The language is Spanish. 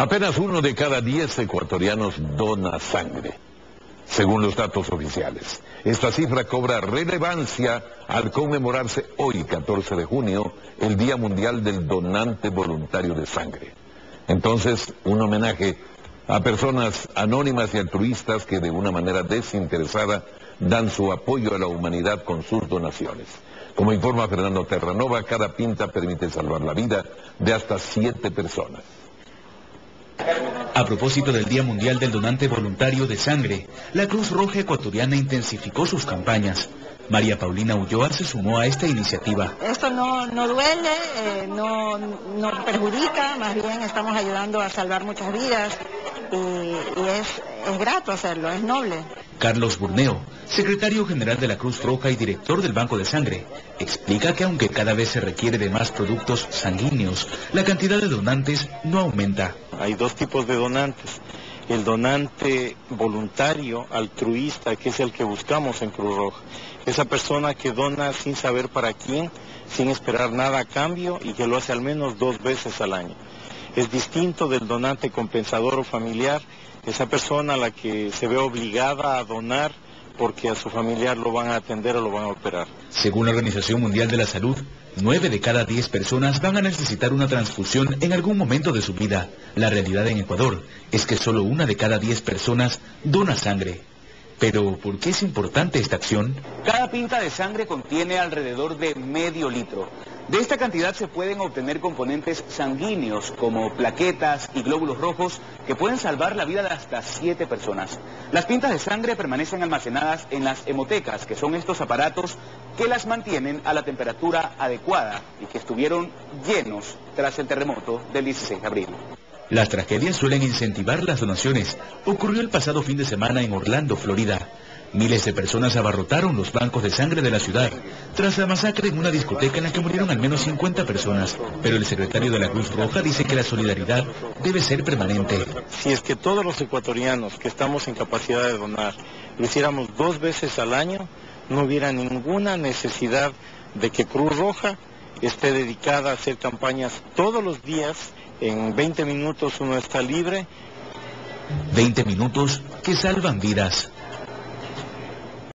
Apenas uno de cada diez ecuatorianos dona sangre, según los datos oficiales. Esta cifra cobra relevancia al conmemorarse hoy, 14 de junio, el Día Mundial del Donante Voluntario de Sangre. Entonces, un homenaje a personas anónimas y altruistas que de una manera desinteresada dan su apoyo a la humanidad con sus donaciones. Como informa Fernando Terranova, cada pinta permite salvar la vida de hasta siete personas. A propósito del Día Mundial del Donante Voluntario de Sangre, la Cruz Roja Ecuatoriana intensificó sus campañas. María Paulina Ulloa se sumó a esta iniciativa. Esto no, duele, eh, no, no, perjudica, más bien estamos ayudando a salvar muchas vidas y, es, es grato hacerlo, es noble. Carlos Burneo, secretario general de la Cruz Roja y director del Banco de Sangre, explica que aunque cada vez se requiere de más productos sanguíneos, la cantidad de donantes no aumenta. Hay dos tipos de donantes. El donante voluntario, altruista, que es el que buscamos en Cruz Roja. Esa persona que dona sin saber para quién, sin esperar nada a cambio y que lo hace al menos dos veces al año. Es distinto del donante compensador o familiar esa persona a la que se ve obligada a donar porque a su familiar lo van a atender o lo van a operar. Según la Organización Mundial de la Salud, nueve de cada diez personas van a necesitar una transfusión en algún momento de su vida. La realidad en Ecuador es que solo una de cada diez personas dona sangre. Pero, ¿por qué es importante esta acción? Cada pinta de sangre contiene alrededor de medio litro. De esta cantidad se pueden obtener componentes sanguíneos como plaquetas y glóbulos rojos que pueden salvar la vida de hasta siete personas. Las pintas de sangre permanecen almacenadas en las hemotecas, que son estos aparatos que las mantienen a la temperatura adecuada y que estuvieron llenos tras el terremoto del 16 de abril. Las tragedias suelen incentivar las donaciones. Ocurrió el pasado fin de semana en Orlando, Florida. Miles de personas abarrotaron los bancos de sangre de la ciudad tras la masacre en una discoteca en la que murieron al menos 50 personas. Pero el secretario de la Cruz Roja dice que la solidaridad debe ser permanente. Si es que todos los ecuatorianos que estamos en capacidad de donar lo hiciéramos dos veces al año, no hubiera ninguna necesidad de que Cruz Roja esté dedicada a hacer campañas todos los días. En 20 minutos uno está libre. 20 minutos que salvan vidas.